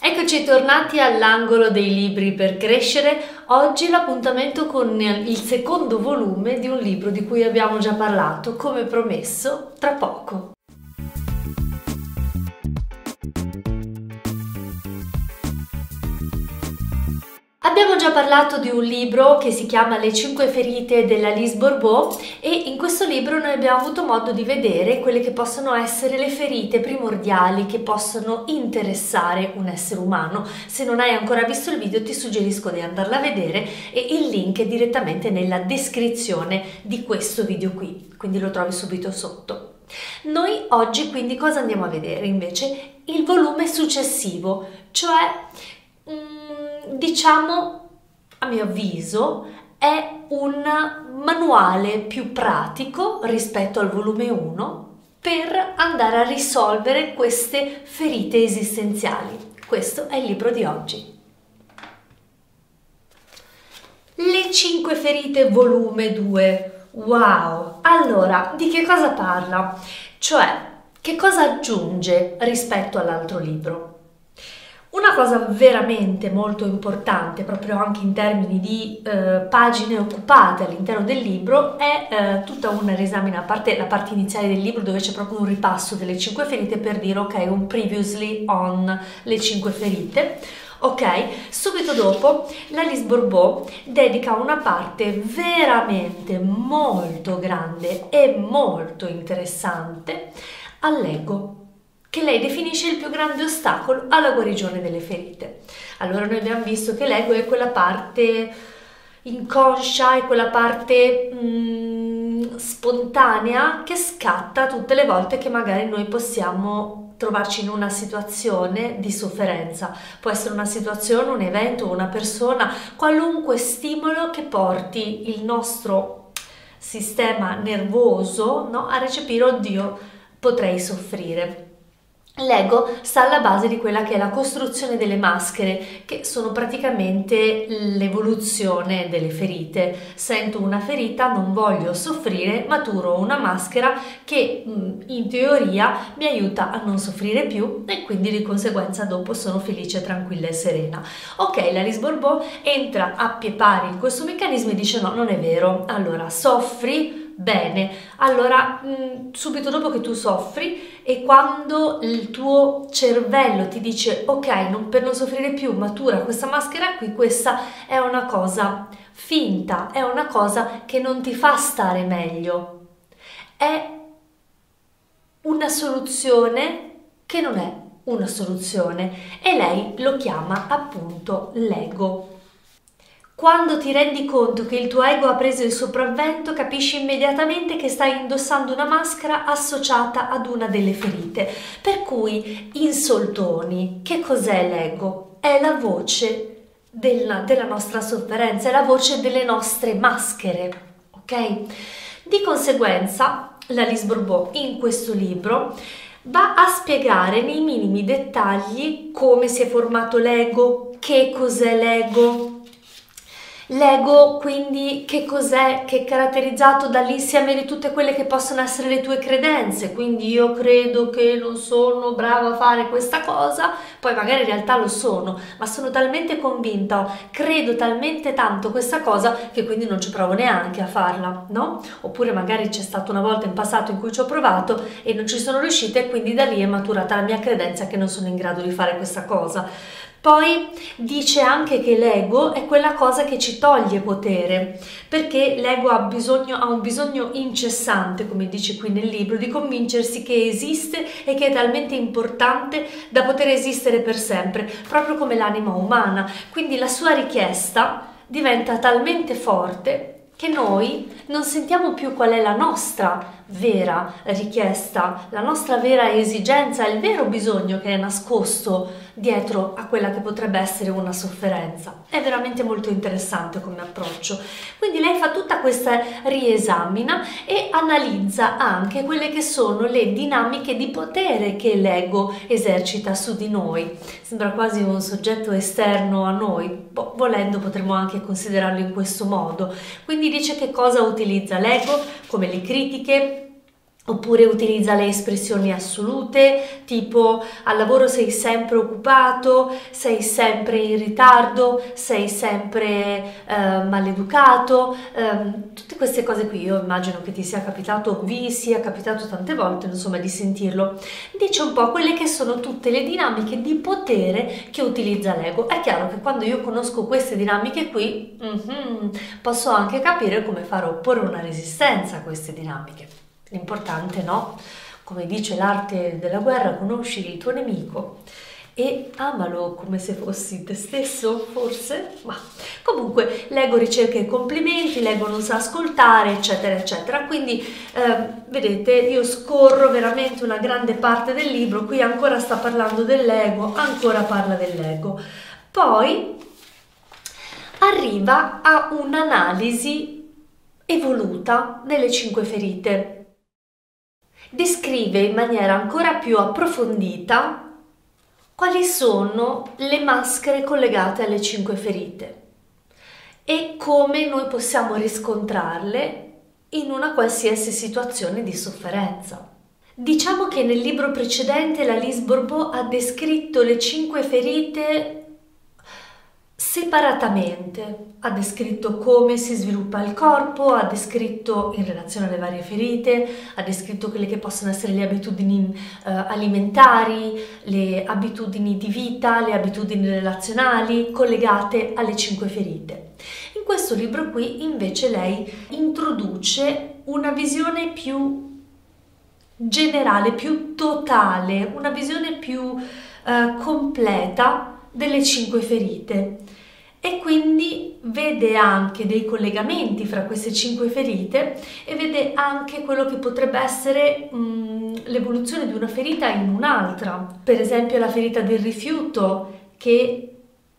Eccoci tornati all'angolo dei libri per crescere. Oggi l'appuntamento con il secondo volume di un libro di cui abbiamo già parlato, come promesso, tra poco. Abbiamo già parlato di un libro che si chiama Le cinque ferite della Lise Bourbeau e in questo libro noi abbiamo avuto modo di vedere quelle che possono essere le ferite primordiali che possono interessare un essere umano. Se non hai ancora visto il video ti suggerisco di andarla a vedere e il link è direttamente nella descrizione di questo video qui, quindi lo trovi subito sotto. Noi oggi quindi cosa andiamo a vedere invece? Il volume successivo, cioè diciamo, a mio avviso, è un manuale più pratico rispetto al volume 1 per andare a risolvere queste ferite esistenziali. Questo è il libro di oggi. Le 5 ferite volume 2. Wow! Allora, di che cosa parla? Cioè, che cosa aggiunge rispetto all'altro libro? Una cosa veramente molto importante, proprio anche in termini di eh, pagine occupate all'interno del libro, è eh, tutta una risamina, a parte la parte iniziale del libro dove c'è proprio un ripasso delle cinque ferite per dire ok, un previously on le cinque ferite. Ok, subito dopo la Lise Bourbeau dedica una parte veramente molto grande e molto interessante all'ego che lei definisce il più grande ostacolo alla guarigione delle ferite. Allora noi abbiamo visto che l'ego è quella parte inconscia, è quella parte mm, spontanea che scatta tutte le volte che magari noi possiamo trovarci in una situazione di sofferenza. Può essere una situazione, un evento, una persona, qualunque stimolo che porti il nostro sistema nervoso no, a recepire, oddio, potrei soffrire. L'ego sta alla base di quella che è la costruzione delle maschere, che sono praticamente l'evoluzione delle ferite. Sento una ferita, non voglio soffrire, maturo una maschera che mm, in teoria mi aiuta a non soffrire più e quindi di conseguenza dopo sono felice, tranquilla e serena. Ok, la Bourbeau entra a pie pari in questo meccanismo e dice no, non è vero. Allora, soffri, Bene, allora mh, mm, subito dopo che tu soffri e quando il tuo cervello ti dice ok, non, per non soffrire più matura questa maschera qui, questa è una cosa finta, è una cosa che non ti fa stare meglio, è una soluzione che non è una soluzione e lei lo chiama appunto l'ego. Quando ti rendi conto che il tuo ego ha preso il sopravvento, capisci immediatamente che stai indossando una maschera associata ad una delle ferite. Per cui, in soldoni, che cos'è l'ego? È la voce della, della nostra sofferenza, è la voce delle nostre maschere, ok? Di conseguenza, la Lise Bourbeau in questo libro va a spiegare nei minimi dettagli come si è formato l'ego, che cos'è l'ego, L'ego quindi che cos'è? Che è caratterizzato dall'insieme di tutte quelle che possono essere le tue credenze, quindi io credo che non sono brava a fare questa cosa, poi magari in realtà lo sono, ma sono talmente convinta, credo talmente tanto questa cosa che quindi non ci provo neanche a farla, no? Oppure magari c'è stata una volta in passato in cui ci ho provato e non ci sono riuscita e quindi da lì è maturata la mia credenza che non sono in grado di fare questa cosa. Poi dice anche che l'ego è quella cosa che ci toglie potere, perché l'ego ha, bisogno, ha un bisogno incessante, come dice qui nel libro, di convincersi che esiste e che è talmente importante da poter esistere per sempre, proprio come l'anima umana. Quindi la sua richiesta diventa talmente forte che noi non sentiamo più qual è la nostra vera richiesta, la nostra vera esigenza, il vero bisogno che è nascosto dietro a quella che potrebbe essere una sofferenza. È veramente molto interessante come approccio. Quindi lei fa tutta questa riesamina e analizza anche quelle che sono le dinamiche di potere che l'ego esercita su di noi. Sembra quasi un soggetto esterno a noi, volendo potremmo anche considerarlo in questo modo. Quindi dice che cosa utilizza l'ego come le critiche, Oppure utilizza le espressioni assolute, tipo al lavoro sei sempre occupato, sei sempre in ritardo, sei sempre eh, maleducato, eh, tutte queste cose qui io immagino che ti sia capitato, vi sia capitato tante volte, insomma, di sentirlo. Dice un po' quelle che sono tutte le dinamiche di potere che utilizza l'ego. È chiaro che quando io conosco queste dinamiche qui, mm-hmm, posso anche capire come fare opporre una resistenza a queste dinamiche. L'importante, no? Come dice l'arte della guerra, conosci il tuo nemico e amalo come se fossi te stesso, forse? Ma comunque l'ego ricerca i complimenti, l'ego non sa ascoltare, eccetera, eccetera. Quindi eh, vedete, io scorro veramente una grande parte del libro, qui ancora sta parlando dell'ego, ancora parla dell'ego. Poi arriva a un'analisi evoluta delle cinque ferite descrive in maniera ancora più approfondita quali sono le maschere collegate alle cinque ferite e come noi possiamo riscontrarle in una qualsiasi situazione di sofferenza. Diciamo che nel libro precedente la Lise Bourbeau ha descritto le cinque ferite separatamente. Ha descritto come si sviluppa il corpo, ha descritto in relazione alle varie ferite, ha descritto quelle che possono essere le abitudini eh, alimentari, le abitudini di vita, le abitudini relazionali collegate alle cinque ferite. In questo libro qui invece lei introduce una visione più generale, più totale, una visione più eh, completa delle cinque ferite. E quindi vede anche dei collegamenti fra queste cinque ferite e vede anche quello che potrebbe essere mh, l'evoluzione di una ferita in un'altra, per esempio la ferita del rifiuto che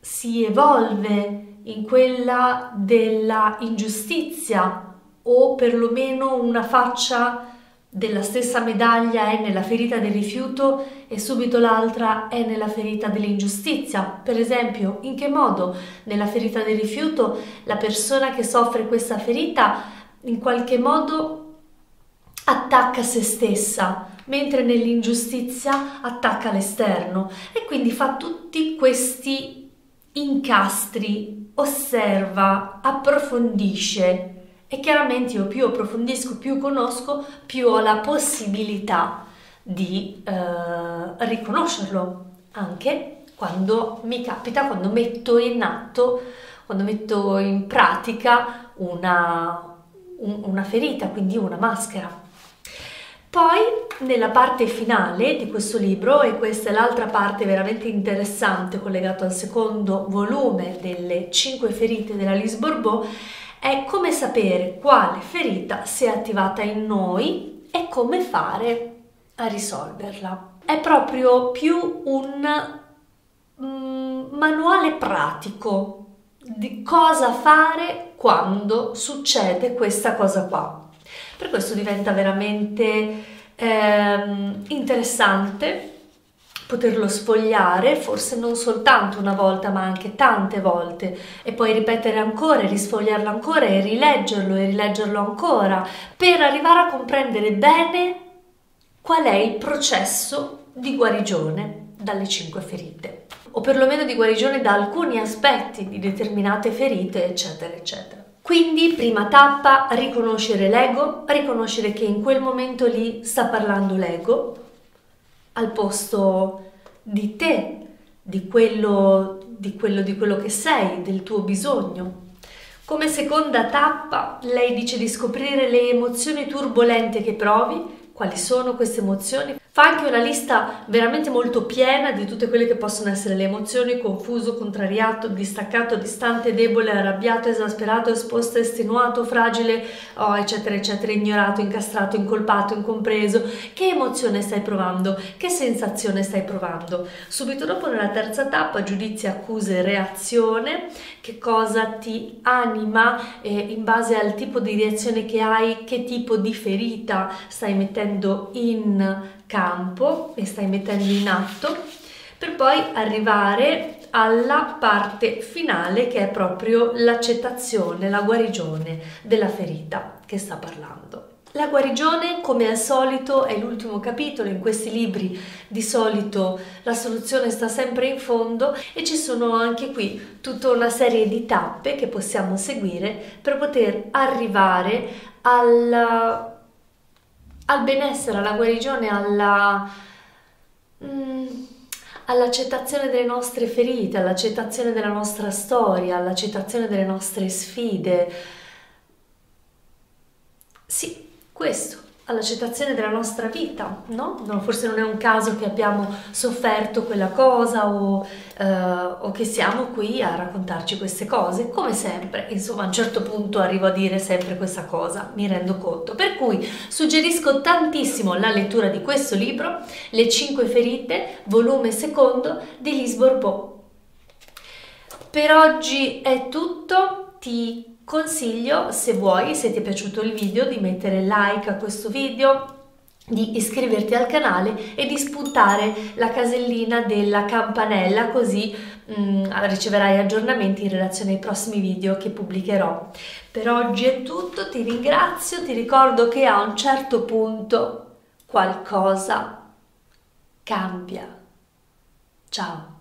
si evolve in quella della ingiustizia o perlomeno una faccia della stessa medaglia è nella ferita del rifiuto e subito l'altra è nella ferita dell'ingiustizia. Per esempio, in che modo? Nella ferita del rifiuto la persona che soffre questa ferita in qualche modo attacca se stessa, mentre nell'ingiustizia attacca l'esterno e quindi fa tutti questi incastri, osserva, approfondisce e chiaramente io più approfondisco, più conosco, più ho la possibilità di eh, riconoscerlo anche quando mi capita, quando metto in atto, quando metto in pratica una, un, una ferita, quindi una maschera. Poi nella parte finale di questo libro, e questa è l'altra parte veramente interessante collegato al secondo volume delle cinque ferite della Bourbeau, è come sapere quale ferita si è attivata in noi e come fare a risolverla. È proprio più un mm, manuale pratico di cosa fare quando succede questa cosa qua. Per questo diventa veramente ehm, interessante poterlo sfogliare, forse non soltanto una volta, ma anche tante volte, e poi ripetere ancora, risfogliarlo ancora e rileggerlo e rileggerlo ancora, per arrivare a comprendere bene qual è il processo di guarigione dalle cinque ferite, o perlomeno di guarigione da alcuni aspetti di determinate ferite, eccetera, eccetera. Quindi, prima tappa, riconoscere l'ego, riconoscere che in quel momento lì sta parlando l'ego, al posto di te, di quello, di quello, di quello che sei, del tuo bisogno. Come seconda tappa, lei dice di scoprire le emozioni turbolente che provi, quali sono queste emozioni, Fa anche una lista veramente molto piena di tutte quelle che possono essere le emozioni, confuso, contrariato, distaccato, distante, debole, arrabbiato, esasperato, esposto, estenuato, fragile, oh, eccetera, eccetera, ignorato, incastrato, incolpato, incompreso. Che emozione stai provando? Che sensazione stai provando? Subito dopo, nella terza tappa, giudizio, accuse, reazione, che cosa ti anima eh, in base al tipo di reazione che hai, che tipo di ferita stai mettendo in campo e stai mettendo in atto per poi arrivare alla parte finale che è proprio l'accettazione, la guarigione della ferita che sta parlando. La guarigione, come al solito, è l'ultimo capitolo. In questi libri di solito la soluzione sta sempre in fondo e ci sono anche qui tutta una serie di tappe che possiamo seguire per poter arrivare alla, al benessere, alla guarigione, alla, mm, all'accettazione delle nostre ferite, all'accettazione della nostra storia, all'accettazione delle nostre sfide. Sì, questo, all'accettazione della nostra vita, no? no? Forse non è un caso che abbiamo sofferto quella cosa o, uh, o, che siamo qui a raccontarci queste cose, come sempre, insomma a un certo punto arrivo a dire sempre questa cosa, mi rendo conto. Per cui suggerisco tantissimo la lettura di questo libro, Le cinque ferite, volume secondo di Lise Bourbeau. Per oggi è tutto, ti Consiglio, se vuoi, se ti è piaciuto il video, di mettere like a questo video, di iscriverti al canale e di spuntare la casellina della campanella così mh, mm, riceverai aggiornamenti in relazione ai prossimi video che pubblicherò. Per oggi è tutto, ti ringrazio, ti ricordo che a un certo punto qualcosa cambia. Ciao!